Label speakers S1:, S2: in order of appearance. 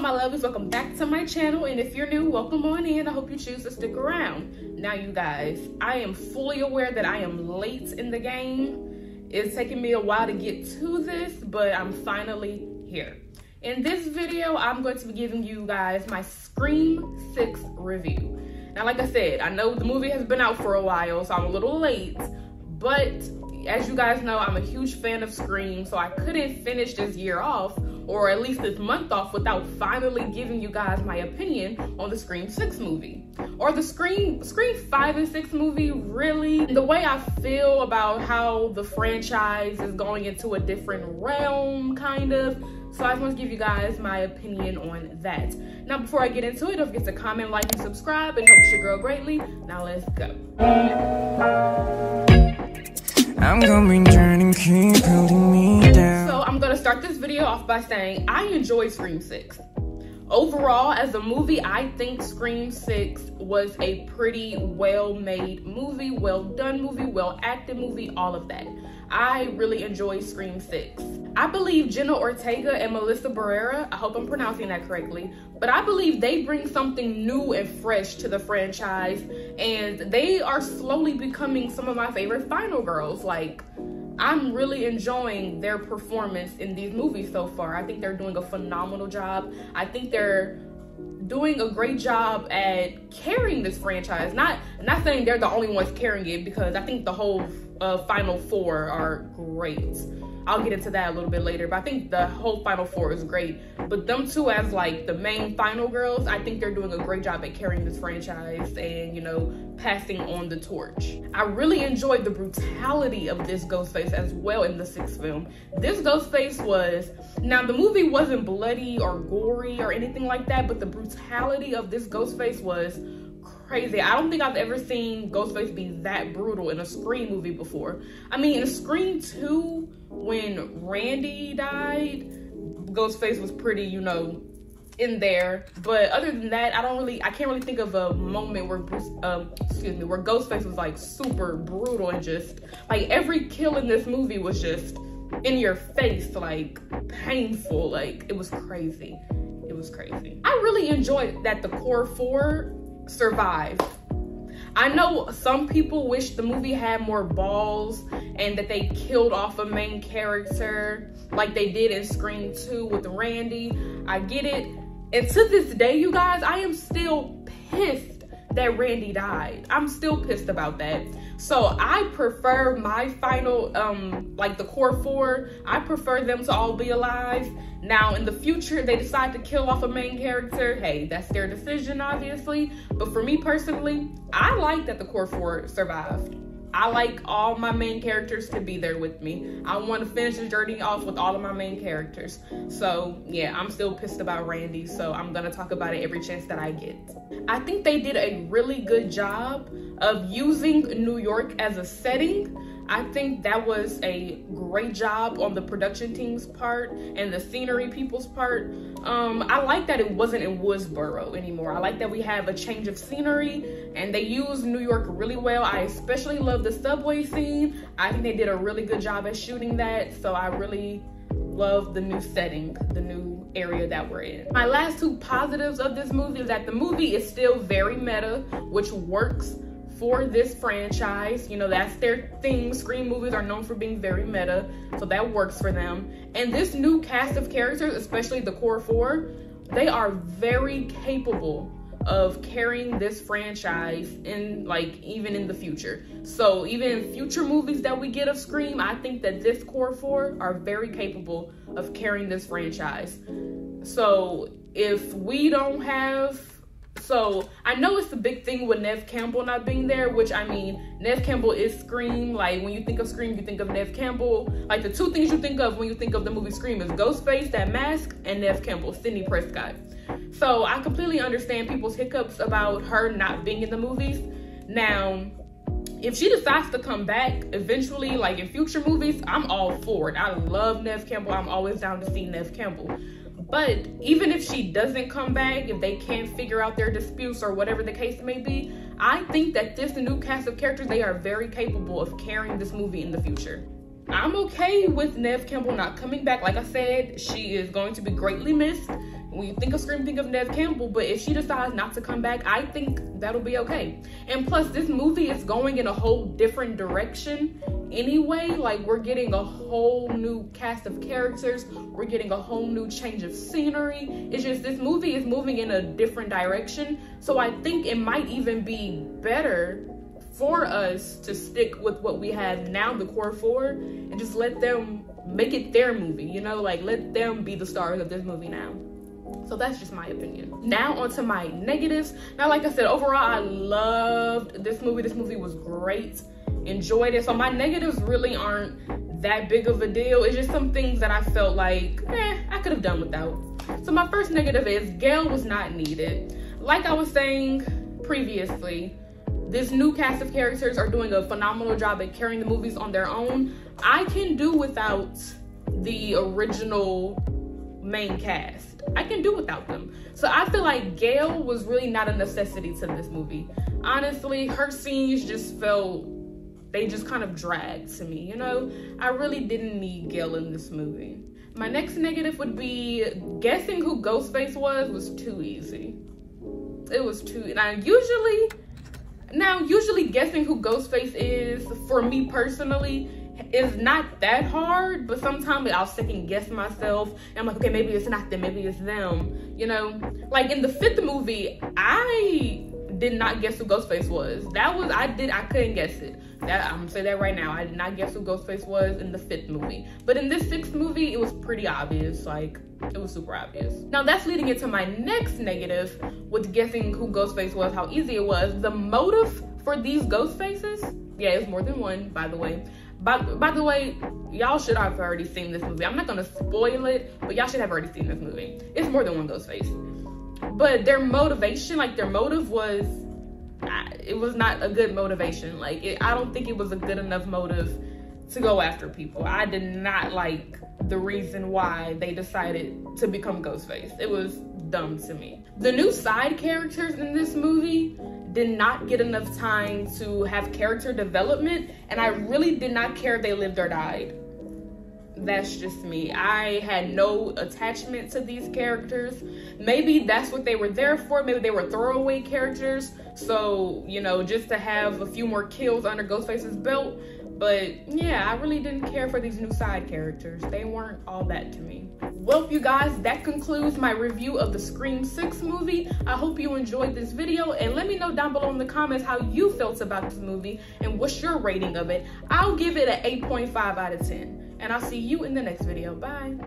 S1: My loves. Welcome back to my channel. And if you're new, welcome on in. I hope you choose to stick around. Now, you guys, I am fully aware that I am late in the game. It's taking me a while to get to this, but I'm finally here. In this video, I'm going to be giving you guys my Scream 6 review. Now, like I said, I know the movie has been out for a while, so I'm a little late, but as you guys know, I'm a huge fan of Scream, so I couldn't finish this year off or at least this month off without finally giving you guys my opinion on the Scream 6 movie. Or the Scream Scream 5 and 6 movie, really. The way I feel about how the franchise is going into a different realm, kind of. So I just want to give you guys my opinion on that. Now, before I get into it, don't forget to comment, like, and subscribe. It helps your girl greatly. Now let's go. I'm keep holding me down. Start this video off by saying I enjoy Scream 6. Overall, as a movie, I think Scream 6 was a pretty well-made movie, well-done movie, well-acted movie, all of that. I really enjoy Scream 6. I believe Jenna Ortega and Melissa Barrera, I hope I'm pronouncing that correctly, but I believe they bring something new and fresh to the franchise and they are slowly becoming some of my favorite final girls. Like, I'm really enjoying their performance in these movies so far. I think they're doing a phenomenal job. I think they're doing a great job at carrying this franchise. Not not saying they're the only ones carrying it because I think the whole uh, final four are great. I'll get into that a little bit later, but I think the whole Final Four is great. But them two as like the main final girls, I think they're doing a great job at carrying this franchise and, you know, passing on the torch. I really enjoyed the brutality of this Ghostface as well in the sixth film. This Ghostface was, now the movie wasn't bloody or gory or anything like that, but the brutality of this Ghostface was crazy. I don't think I've ever seen Ghostface be that brutal in a Scream movie before. I mean, in Scream 2, when Randy died, Ghostface was pretty, you know, in there. But other than that, I don't really, I can't really think of a moment where um, excuse me, where Ghostface was like super brutal and just like every kill in this movie was just in your face, like painful. Like it was crazy. It was crazy. I really enjoyed that the core four survived. I know some people wish the movie had more balls and that they killed off a main character like they did in Scream 2 with Randy. I get it. And to this day, you guys, I am still pissed that Randy died. I'm still pissed about that. So I prefer my final, um, like the core four, I prefer them to all be alive. Now in the future, they decide to kill off a main character. Hey, that's their decision, obviously. But for me personally, I like that the core four survived. I like all my main characters to be there with me. I want to finish the journey off with all of my main characters. So yeah, I'm still pissed about Randy, so I'm gonna talk about it every chance that I get. I think they did a really good job of using New York as a setting I think that was a great job on the production team's part and the scenery people's part. Um, I like that it wasn't in Woodsboro anymore. I like that we have a change of scenery and they used New York really well. I especially love the subway scene. I think they did a really good job at shooting that. So I really love the new setting, the new area that we're in. My last two positives of this movie is that the movie is still very meta, which works for this franchise. You know, that's their thing. Scream movies are known for being very meta, so that works for them. And this new cast of characters, especially the core four, they are very capable of carrying this franchise in like even in the future. So even future movies that we get of Scream, I think that this core four are very capable of carrying this franchise. So if we don't have so I know it's a big thing with Neve Campbell not being there, which I mean, Neve Campbell is Scream. Like when you think of Scream, you think of Neve Campbell. Like the two things you think of when you think of the movie Scream is Ghostface, that mask, and Neve Campbell, Sidney Prescott. So I completely understand people's hiccups about her not being in the movies. Now, if she decides to come back eventually, like in future movies, I'm all for it. I love Neve Campbell. I'm always down to see Neve Campbell. But even if she doesn't come back, if they can't figure out their disputes or whatever the case may be, I think that this new cast of characters, they are very capable of carrying this movie in the future. I'm okay with Neve Campbell not coming back. Like I said, she is going to be greatly missed. When you think of Scream, think of Neve Campbell, but if she decides not to come back, I think that'll be okay. And plus, this movie is going in a whole different direction anyway. Like, we're getting a whole new cast of characters, we're getting a whole new change of scenery. It's just this movie is moving in a different direction. So, I think it might even be better for us to stick with what we have now, the core four, and just let them make it their movie, you know, like let them be the stars of this movie now. So that's just my opinion. Now onto my negatives. Now, like I said, overall, I loved this movie. This movie was great. Enjoyed it. So my negatives really aren't that big of a deal. It's just some things that I felt like, eh, I could have done without. So my first negative is Gail was not needed. Like I was saying previously, this new cast of characters are doing a phenomenal job at carrying the movies on their own. I can do without the original main cast. I can do without them. So I feel like Gail was really not a necessity to this movie. Honestly, her scenes just felt they just kind of dragged to me, you know? I really didn't need Gail in this movie. My next negative would be guessing who Ghostface was was too easy. It was too now usually now, usually guessing who Ghostface is, for me personally, is not that hard, but sometimes I'll second guess myself. And I'm like, okay, maybe it's not them, maybe it's them. You know, like in the fifth movie, I did not guess who Ghostface was. That was I did I couldn't guess it. That I'm gonna say that right now. I did not guess who Ghostface was in the fifth movie. But in this sixth movie, it was pretty obvious. Like it was super obvious. Now that's leading into my next negative with guessing who Ghostface was, how easy it was. The motive for these ghost faces, yeah, it's more than one, by the way. By, by the way, y'all should have already seen this movie. I'm not gonna spoil it, but y'all should have already seen this movie. It's more than one ghost face but their motivation like their motive was it was not a good motivation like it, i don't think it was a good enough motive to go after people i did not like the reason why they decided to become ghostface it was dumb to me the new side characters in this movie did not get enough time to have character development and i really did not care if they lived or died that's just me. I had no attachment to these characters. Maybe that's what they were there for. Maybe they were throwaway characters. So, you know, just to have a few more kills under Ghostface's belt. But yeah, I really didn't care for these new side characters. They weren't all that to me. Well, you guys, that concludes my review of the Scream 6 movie. I hope you enjoyed this video and let me know down below in the comments how you felt about this movie and what's your rating of it. I'll give it an 8.5 out of 10 and I'll see you in the next video. Bye.